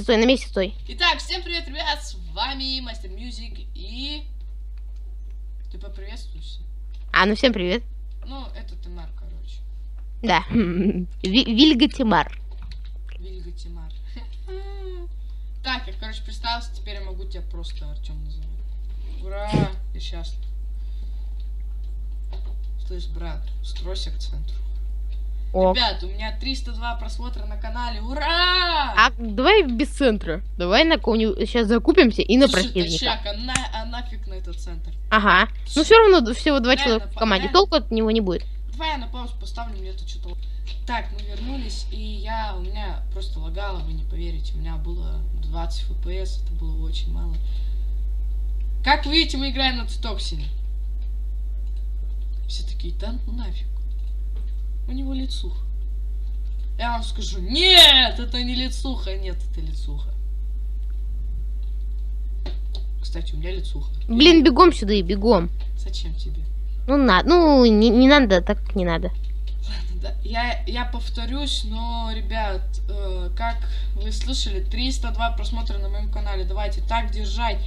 Стой, на месте стой. Итак, всем привет, ребят, с вами Мастер Music и... Ты поприветствуешься? А, ну всем привет. Ну, это Тимар, короче. Да. Ви- Вильга Тимар. Вильга Тимар. Так, я, короче, представился, теперь я могу тебя просто Артем называть. Ура! Я счастлив. Слышь, брат, стройся к центру. О. Ребят, у меня 302 просмотра на канале. Ура! А давай без центра. Давай на какого-нибудь сейчас закупимся и на Слушай, противника. тащак, а, на- а нафиг на этот центр? Ага. Ну все равно всего два человека в команде. реально. Толку от него не будет. Давай я на паузу поставлю, мне тут что-то... Так, мы вернулись, и я, у меня просто лагало, вы не поверите, у меня было 20 FPS, это было очень мало. Как видите, мы играем на Токсине. Все такие, да ну нафиг. У него лицуха. Я вам скажу, нет, это не лицуха, нет, это лицуха. Кстати, у меня лицуха. Блин, бегом сюда и бегом. Зачем тебе? Ну надо. Ну, не, не надо, так как не надо. Да, я, я повторюсь, но, ребят, э, как вы слышали, 302 просмотра на моем канале. Давайте так держать.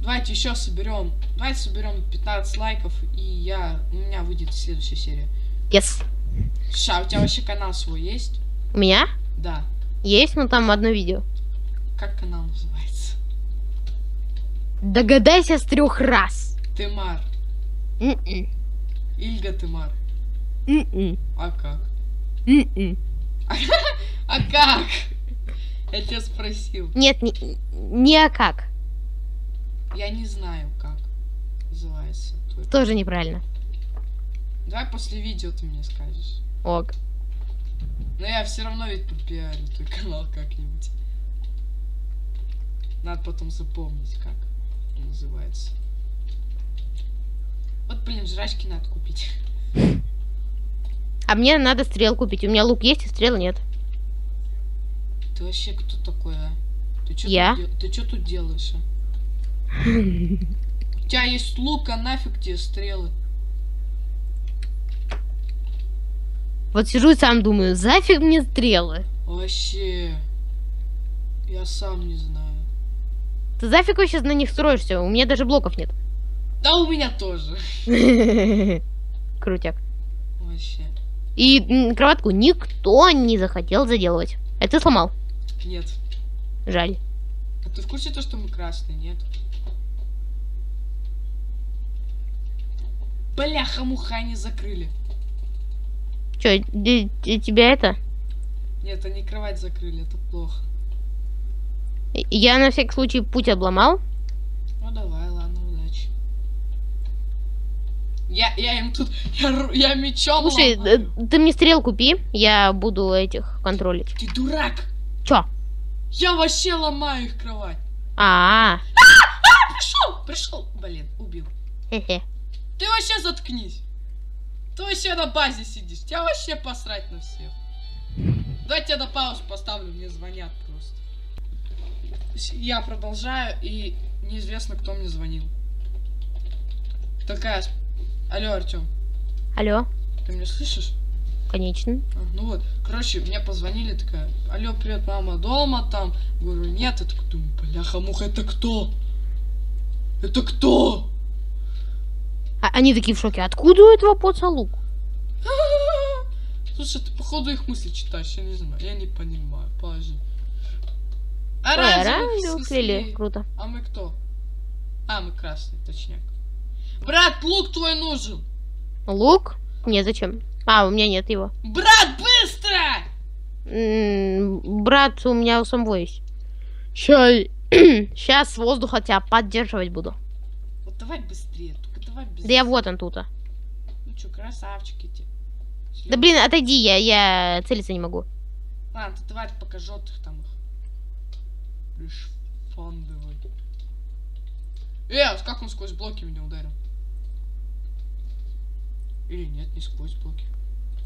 Давайте еще соберем. Давайте соберем 15 лайков, и я, у меня выйдет следующая серия. Yes. Ша, у тебя вообще канал свой есть? У меня Да. есть, но там одно видео. Как канал называется? Догадайся с трех раз. Тымар. М-м. Ильга Тымар. М-м. А как? М-м. А как? Я тебя спросил. Нет, не, не а как. Я не знаю, как называется Тоже неправильно. Давай после видео ты мне скажешь. Ок. Но я все равно ведь попиарю твой канал как-нибудь. Надо потом запомнить, как он называется. Вот, блин, жрачки надо купить. А мне надо стрел купить. У меня лук есть, а стрел нет. Ты вообще кто такой, а? Ты что Я? Тут, ты чё тут делаешь, а? У тебя есть лук, а нафиг тебе стрелы? Вот сижу и сам думаю, зафиг мне стрелы. Вообще. Я сам не знаю. Ты зафиг вообще на них строишься? У меня даже блоков нет. Да у меня тоже. Крутяк. Вообще. И кроватку никто не захотел заделывать. Это ты сломал. Нет. Жаль. А ты в курсе то, что мы красные, нет? Бляха-муха, они закрыли. Че, тебя это? Нет, они кровать закрыли, это плохо. Я на всякий случай путь обломал. Ну давай, ладно, удачи. Я, я им тут, я, я мечом Слушай, ломаю. э, ты мне стрел купи, я буду этих контролить. Ты дурак! Чё? Я вообще ломаю их кровать. А, Пришел, пришел, блин, убил. хе-хе. Ты вообще заткнись. Ты вообще на базе сидишь. Тебя вообще посрать на всех. Давайте я на паузу поставлю, мне звонят просто. Я продолжаю, и неизвестно, кто мне звонил. Такая... Алло, Артем, Алло, ты меня слышишь? конечно. А, ну вот, короче, мне позвонили, такая, алло, привет, мама дома там? Говорю, нет, я такой думаю, бляха-муха, это кто? Это кто? А они такие в шоке. Откуда у этого поца лук? Слушай, ты походу их мысли читаешь, я не знаю, я не понимаю, в оранжевый смысле? клели. Круто. А мы кто? А, мы красный, точняк. Брат, лук твой нужен! Лук? Нет, зачем? А, у меня нет его. Брат, быстро! М, Брат, у меня у самого есть. Сейчас с воздуха тебя поддерживать буду. Вот давай быстрее, давай. Да я вот он тут. Ну чё, красавчики те. Да блин, отойди, я, я целиться не могу. Ладно, ты давай пока желтых там их. Пришфандывай. Э, а как он сквозь блоки меня ударил? Или нет, не сквозь блоки.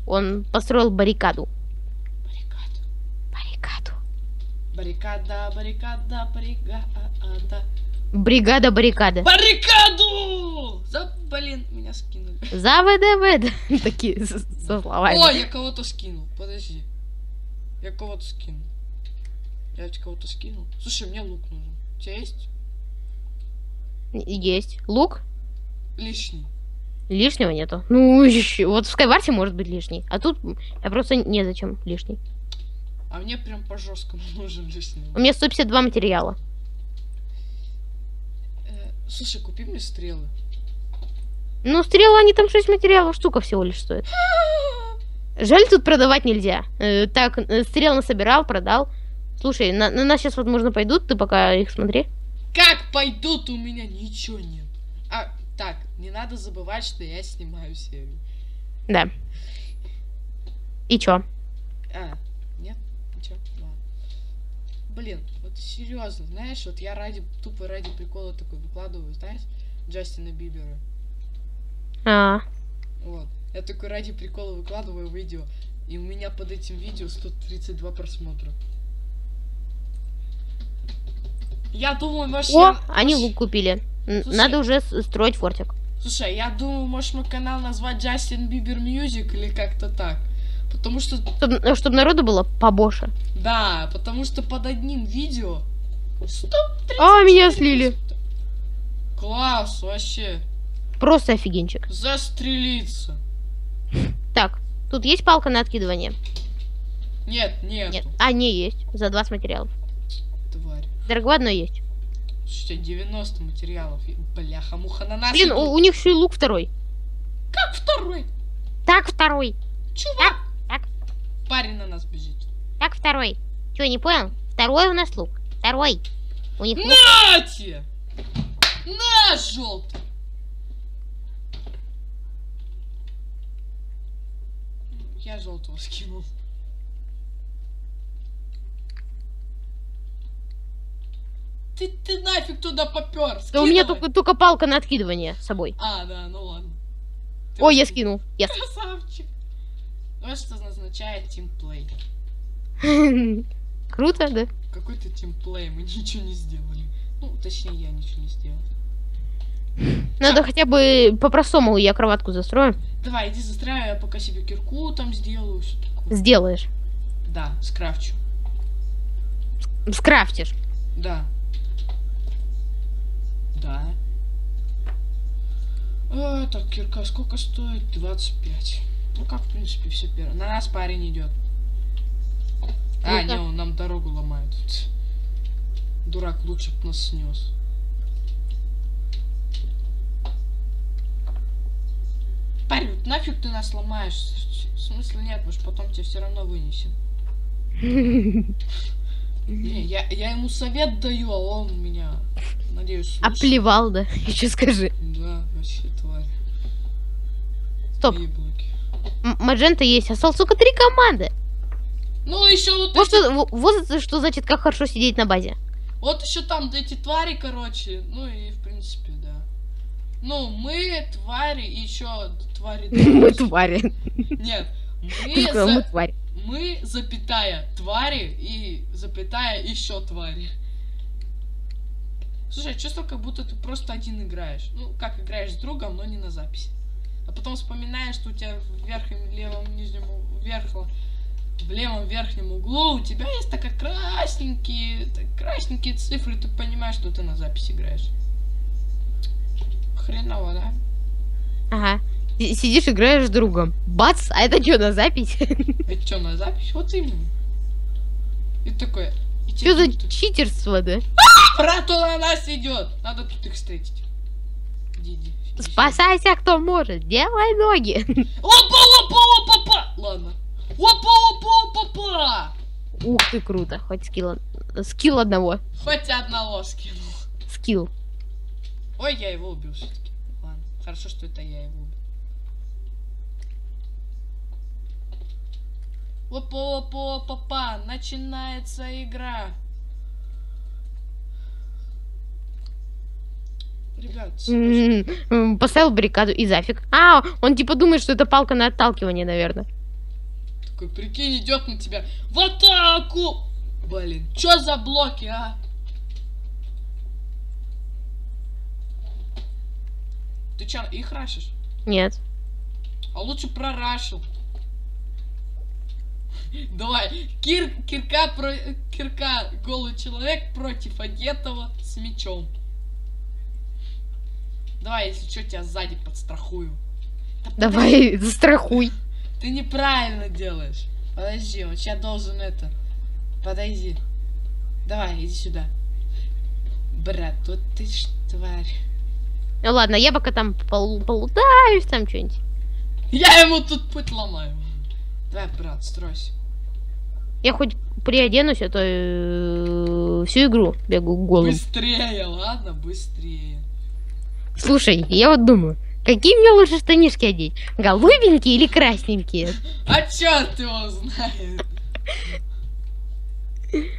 Он построил баррикаду. Баррикад. Баррикаду. Баррикада, баррикада, баррикада. Бригада баррикады. Баррикаду! За, блин, меня скинули. За ВДВ. Такие со словами. Ой, я кого-то скинул, подожди. Я кого-то скинул. Я тебе кого-то скинул. Слушай, мне лук нужен. У тебя есть? Есть. Лук? Лишний. Лишнего нету. Ну, вот в Скайварте может быть лишний. А тут я просто незачем лишний. А мне прям по жесткому нужен лишний. У меня 152 материала. Слушай, купи мне стрелы. Ну, стрелы, они там 6 материалов, штука всего лишь стоит. Жаль, тут продавать нельзя. Э, так, э, стрел насобирал, продал. Слушай, на, на нас сейчас, возможно, пойдут, ты пока их смотри. Как пойдут, у меня ничего нет. А, так, не надо забывать, что я снимаю серию. Да. И чё? А, нет? Ничего. Блин, вот серьезно, знаешь, вот я ради, тупо ради прикола такой выкладываю, знаешь, Джастина Бибера. А, Вот. Я такой ради прикола выкладываю видео, и у меня под этим видео 132 просмотра. Я думаю, может... О, я- они лук купили. Слушай. Надо уже строить фортик. Слушай, я думаю, может мой канал назвать Джастин Бибер Music или как-то так. Потому что, Чтобы народу было побольше. да, потому что под одним видео 134 А, меня слили. Класс, вообще. Просто офигенчик. Застрелиться. Так, тут есть палка на откидывание? Нет, нету. Нет. А, не, есть. За 20 материалов. Тварь. Дорого одно есть. Слушай, 90 материалов. Бляха, муха на нас. Блин, у, у них еще и лук второй. Как второй? Так, второй. Чувак. так. Парень на нас бежит. Так, второй. Че, не понял? Второй у нас лук. Второй. У них лук. Нате! На, желтый! Я желтого скинул. Ты, ты нафиг туда попер? Да у меня Скидывай. только, только палка на откидывание с собой. А, да, ну ладно. Ты Ой, я скинул. скинул. Yes. Красавчик. Вот что означает тимплей. Круто, да? Какой то тимплей, мы ничего не сделали. Ну, точнее, я ничего не сделал. Надо хотя бы по-простому я кроватку застрою. Давай, иди застряй, я пока себе кирку там сделаю. Сделаешь. Да, скрафчу. Скрафтишь. Да. Да. А, так, кирка сколько стоит? 25. Ну как, в принципе, все первое. На нас парень идет. А, Ну-ка. не, он нам дорогу ломает. Дурак лучше б нас снес. Парень, вот нафиг ты нас ломаешь? Смысла нет, потому что потом тебя все равно вынесем. Не, я, я ему совет даю, а он меня, надеюсь, слушает. Оплевал, да? Еще скажи. Да, вообще тварь. Стоп. Еблоки. Маджента есть, осталось только три команды. Ну, еще вот, Вот эти- что, во- вот что значит, как хорошо сидеть на базе. вот еще там эти твари, короче. Ну и в принципе, да. Ну, мы твари и еще твари. Мы твари. Нет, мы, твари. мы, запятая, твари и запятая еще твари. Слушай, чувство, как будто ты просто один играешь. Ну, как играешь с другом, но не на записи. Потом вспоминаешь, что у тебя в верхнем левом нижнем у- вверху, в левом верхнем углу у тебя есть такая красненькие, так- красненькие цифры, ты понимаешь, что ты на записи играешь. Хреново, да? Ага. Си- Сидишь, играешь с другом. Бац, а это что, на запись? Это что, на запись? Вот именно. И такое. и Что за читерство, да? Брат, он на нас идет. Надо тут их встретить. Спасайся, кто может. Делай ноги. Опа, опа, опа, опа. Ладно. Опа, опа, опа, опа. Ух ты, круто. Хоть скилл. Скилл одного. Хоть одного скинул. Скилл. Ой, я его убил все-таки. Ладно. Хорошо, что это я его убил. Опа, опа, опа, опа. Начинается игра. Поставил баррикаду и зафиг. А, он типа думает, что это палка на отталкивание, наверное. Такой, прикинь, идет на тебя. В атаку! Блин, что за блоки, а? Ты чё, их рашишь? Нет. А лучше прорашил. Давай, кир, кирка, про, кирка, голый человек против одетого с мечом. Давай, если что, тебя сзади подстрахую. Да подожди, Давай, застрахуй. Ты неправильно делаешь. Подожди, он сейчас должен это. Подойди. Давай, иди сюда. Брат, вот ты ж тварь. Ну ладно, я пока там полу- полутаюсь, там что-нибудь. Я ему тут путь ломаю. Давай, брат, стройся. Я хоть приоденусь, а то э, всю игру бегу голым. Быстрее, ладно, быстрее. Слушай, я вот думаю, какие мне лучше штанишки одеть? Голубенькие или красненькие? А черт его знает.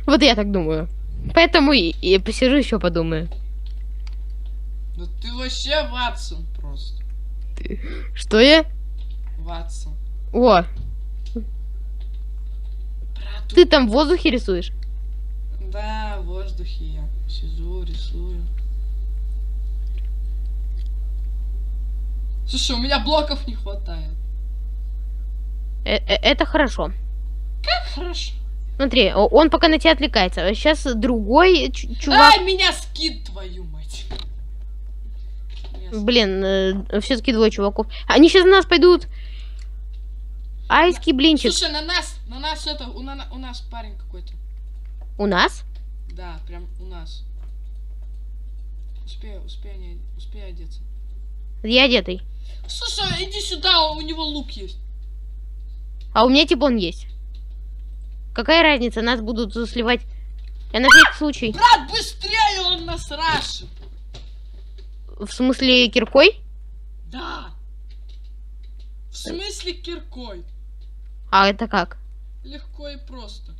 Вот я так думаю. Поэтому и, и посижу еще подумаю. Ну ты вообще Ватсон просто. Что я? Ватсон. О, ты там в воздухе рисуешь? Да, в воздухе я сижу, рисую. Слушай, у меня блоков не хватает. Э- э- это хорошо. Как хорошо. Смотри, он пока на тебя отвлекается. Сейчас другой чувак... Ай, меня скид, твою мать. Меня Блин, все-таки двое чуваков. Они сейчас на нас пойдут. Айский блинчик. Слушай, на нас, на нас это, у, на- у нас парень какой-то. У нас? Да, прям у нас. Успею, успею, не, успею одеться. Я одетый. Слушай, иди сюда, у него лук есть. А у меня типа он есть. Какая разница, нас будут сливать. Я на всякий случай. Брат, быстрее, он нас рашит. В смысле киркой? Да. В смысле киркой? А это как? Легко и просто.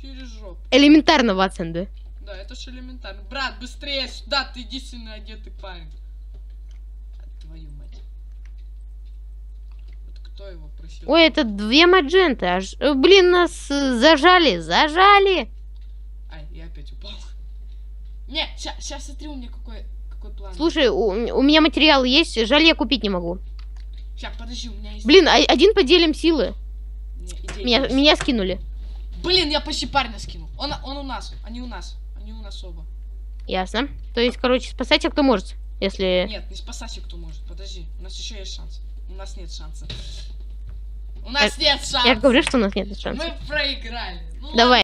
Через жопу. Элементарно, Ватсон, да? Да, это ж элементарно. Брат, быстрее сюда, ты единственный одетый парень. А, Твою мать. Вот кто его просил? Ой, это две мадженты. Аж... э, Блин, нас э, зажали, зажали. Ай, я опять упал. Не, сейчас смотри, у меня какой, какой план. Слушай, у, у меня материал есть, жаль, я купить не могу. Сейчас, подожди, у меня есть... Блин, а- один поделим силы. Не, Меня, есть. меня скинули. Блин, я почти парня скинул. Он, он у нас, они у нас. Они у нас оба. Ясно. То есть, короче, спасайте, кто может. Если... Нет, не спасайся, кто может. Подожди, у нас еще есть шанс. У нас нет шанса. У нас нет шанса. Я говорю, что у нас нет шансов. Мы проиграли. Ну Давай.